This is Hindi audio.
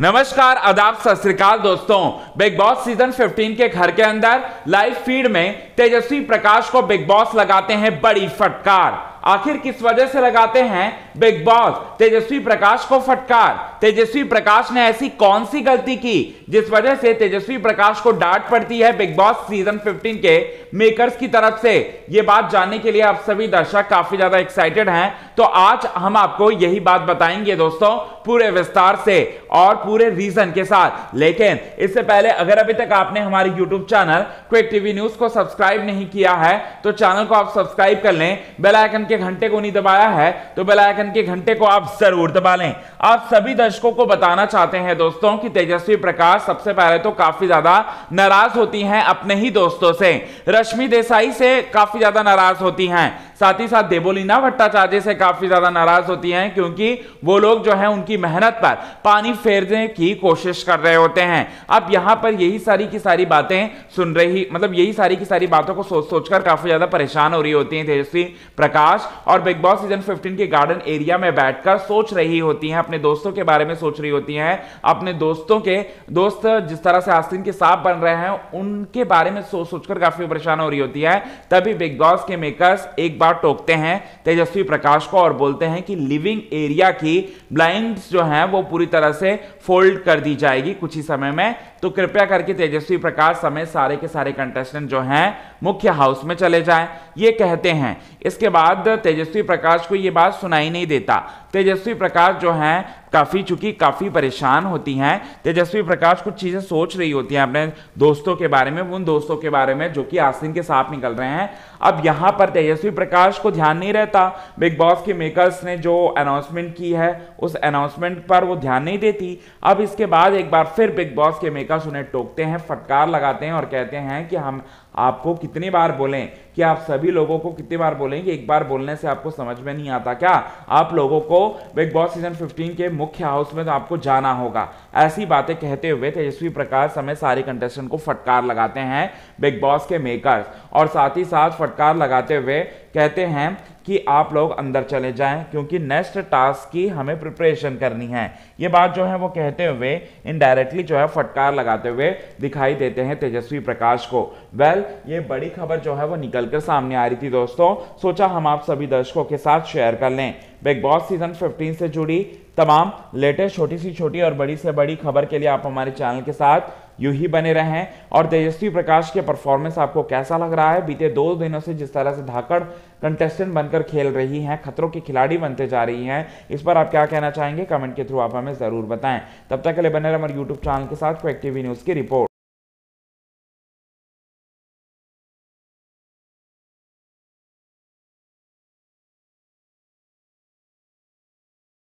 नमस्कार, आदाब सत श्रीकाल दोस्तों। बिग बॉस सीज़न 15 के घर के अंदर लाइव फ़ीड में तेजस्वी प्रकाश को बिग बॉस लगाते हैं बड़ी फटकार। आखिर किस वजह से लगाते हैं? बिग बॉस, तेजस्वी प्रकाश को फटकार। तेजस्वी प्रकाश ने ऐसी कौन सी गलती की जिस वजह से तेजस्वी प्रकाश को डांट पड़ती है बिग बॉस सीज़न 15 के मेकर्स की तरफ़ से? यह बात जानने के लिए आप सभी दर्शक काफ़ी ज़्यादा एक्साइटेड हैं। तो आज हम आपको यही बात बताएँगे दोस्तों, पूरे विस्तार से और पूरे रीजन के साथ। लेकिन इससे पहले अगर अभी तक आपने हमारे YouTube channel quick TV news को सब्सक्राइब नहीं किया है तो चैनल को आप सब्सक्राइब कर लें। बेल आइकन के घंटे को नहीं दबाया है तो बेल आइकन के घंटे को आप ज़रूर दबा लें। आप सभी दर्शकों को बताना चाहते हैं दोस्तों कि तेजस्वी प्रकाश सबसे पहले तो काफ़ी ज़्यादा नाराज़ होती हैं अपने ही दोस्तों से। रश्मि देसाई से काफ़ी ज़्यादा नाराज़ होती हैं। साथ ही साथ देबोलीना भट्टाचार्य से काफ़ी ज़्यादा नाराज़ होती हैं, क्योंकि वो लोग जो है, उनकी मेहनत पर पानी फेरने की कोशिश कर रहे होते हैं। अब यहाँ पर यही सारी की सारी बातें सुन रही मतलब यही सारी की सारी बातों को सोच सोचकर काफ़ी ज़्यादा परेशान हो रही होती हैं तेजस्वी प्रकाश और बिग बॉस सीज़न 15 के गार्डन एरिया में बैठकर सोच रही होती हैं, अपने दोस्तों के बारे में सोच रही होती हैं। अपने दोस्तों के, दोस्त जिस तरह से आस्तीन के साथ बन रहे हैं, उनके बारे में सोच सोचकर काफ़ी परेशान हो रही होती है। तभी बिग बॉस के मेकर्स एक बार बार टोकते हैं तेजस्वी प्रकाश को और बोलते हैं कि लिविंग एरिया की ब्लाइंड्स जो हैं वो पूरी तरह से फोल्ड कर दी जाएगी कुछ ही समय में। तो कृपया करके तेजस्वी प्रकाश समय सारे के सारे कंटेस्टेंट जो हैं मुख्य हाउस में चले जाएँ। ये कहते हैं। इसके बाद तेजस्वी प्रकाश को ये बात सुनाई नहीं देता। तेजस्वी प्रकाश जो हैं, काफ़ी चूँकि काफ़ी परेशान होती हैं। तेजस्वी प्रकाश कुछ चीज़ें सोच रही होती हैं अपने दोस्तों के बारे में, उन दोस्तों के बारे में जो कि आसिन के साथ निकल रहे हैं। अब यहाँ पर तेजस्वी प्रकाश को ध्यान नहीं रहता। बिग बॉस के मेकर्स ने जो अनाउंसमेंट की है, उस अनाउंसमेंट पर वो ध्यान नहीं देती। अब इसके बाद एक बार फिर बिग बॉस के मेकर्स उन्हें टोकते हैं, फटकार लगाते हैं और कहते हैं कि हम आपको कितनी बार बोलें? कि आप सभी लोगों को कितनी बार बोलें कि एक बार बोलने से आपको समझ में नहीं आता क्या? आप लोगों को बिग बॉस सीज़न 15 के मुख्य हाउस में तो आपको जाना होगा। ऐसी बातें कहते हुए तेजस्वी प्रकाश समय सारे कंटेस्टेंट को फटकार लगाते हैं बिग बॉस के मेकर्स और साथ ही साथ फटकार लगाते हुए कहते हैं कि आप लोग अंदर चले जाएँ क्योंकि नेक्स्ट टास्क की हमें प्रिपरेशन करनी है। ये बात जो है वो कहते हुए इनडायरेक्टली जो है फटकार लगाते हुए दिखाई देते हैं तेजस्वी प्रकाश को। वेल well, ये बड़ी खबर जो है वो निकल कर सामने आ रही थी दोस्तों। सोचा हम आप सभी दर्शकों के साथ शेयर कर लें। बिग बॉस सीज़न 15 से जुड़ी तमाम लेटेस्ट छोटी सी छोटी और बड़ी से बड़ी खबर के लिए आप हमारे चैनल के साथ यू ही बने रहें। और तेजस्वी प्रकाश के परफॉर्मेंस आपको कैसा लग रहा है? बीते दो दिनों से जिस तरह से धाकड़ कंटेस्टेंट बनकर खेल रही हैं, खतरों के खिलाड़ी बनते जा रही हैं, इस पर आप क्या कहना चाहेंगे? कमेंट के थ्रू आप हमें ज़रूर बताएँ। तब तक के लिए बने रहे हमारे यूट्यूब चैनल के साथ क्वेक टीवी न्यूज़ की रिपोर्ट